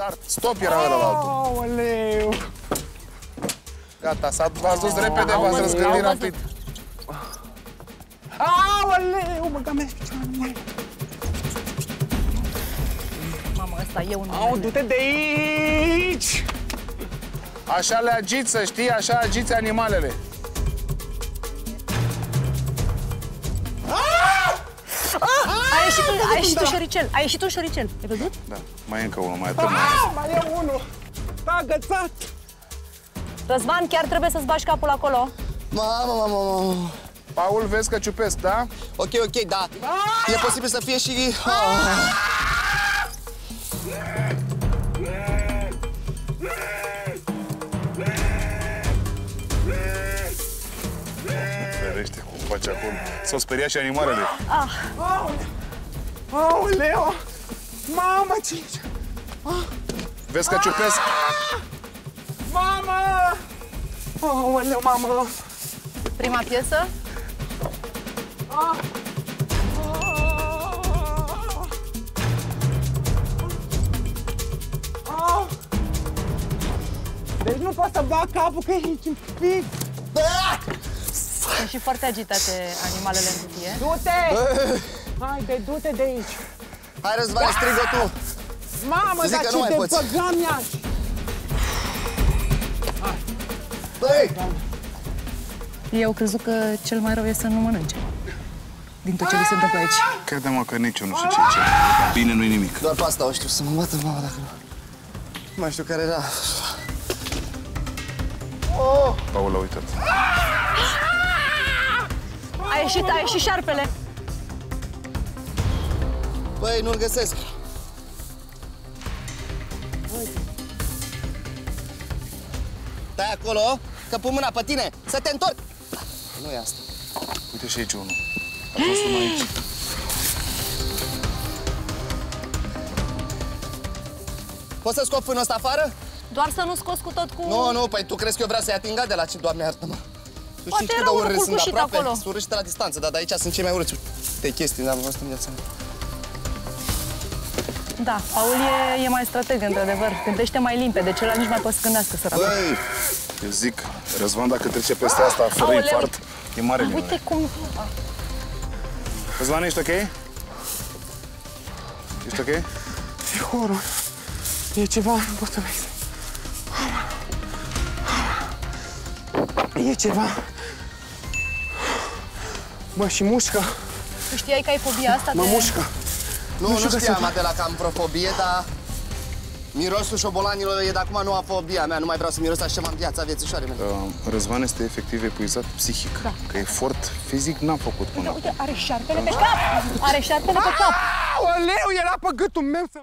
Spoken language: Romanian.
Start. Stop era ăla la altul. Aoleu! Gata, s-a v-ați dus repede, v-ați răzgândit rapid. Aoleu! Mă gămea picioarele, măi! Mamă, ăsta e un Au, du-te de aici! Așa le agiți, să știi, așa agiți animalele. A ieșit un, a ieșit un șoricel, a ieșit un șoricel. Ai văzut? Da, mai e încă unul, mai atât. Ah, mai e unul! S-a agățat! Răzvan, chiar trebuie să-ți bagi capul acolo. Mamă, mamă, mamă. Paul, vezi că ciupesc, da? Ok, ok, da. E posibil să fie și... Ah. Ferește cum face acolo. S-au speriat și animalele. Aoleu! Mamă, ce Vezi că ciupesc? Mamă! Aoleu, mamă! Prima piesă. Ah! Deci nu pot să bag capul că e aici un pic. Sunt și foarte agitate animalele în cutie. Du-te! Haide, du-te de aici! Hai, Răzvan, strigă tu. Mamă, Zic dar că ce nu mai de poți. băgam ea! Băi! Eu crezut că cel mai rău e să nu mănânce. Din tot ce vi se întâmplă aici. Crede-mă că nici eu nu știu ce ce. Bine, nu-i nimic. Doar pe asta o știu, să mă bată mama dacă nu. Nu mai știu care era. Paul, a uitat. A ieșit, a ieșit șarpele. Băi, nu-l găsesc. Stai acolo, că pun mâna pe tine, să te întorci. Nu e asta. Uite și aici unul. A fost unul aici. Poți să scot fânul ăsta afară? Doar să nu scoți cu tot cu... Nu, nu, păi tu crezi că eu vreau să-i atingă de la ce, doamne iartă-mă. Tu Poate știi cât era de unul urât sunt culcușit aproape? acolo. Sunt urâți de la distanță, dar de aici sunt cei mai urâți. Te chestii, n-am văzut în viața mea. Da, Paul e, e mai strateg, într-adevăr. Gândește mai limpede, celălalt nici mai poate să gândească săracul. Băi, Eu zic, Răzvan, dacă trece peste asta fără Aoleu. infart, e mare linie. Uite cum... Răzvan, ești ok? Ești ok? E horror. E ceva, nu pot să vezi. E ceva. Bă, și mușcă. Tu știai că ai fobia asta Mă de... mușcă. Nu, Nu nu, știu că știam, se- Adela, că am profobie, dar... Mirosul șobolanilor e de acum nu a fobia mea, nu mai vreau să miros așa ceva în viața viețișoare mele. Uh, Răzvan este efectiv epuizat psihic. Da. Că efort fizic n-a făcut până acum. Uite, are șarpele pe cap! Are șarpele pe cap! Aoleu, era pe gâtul meu să...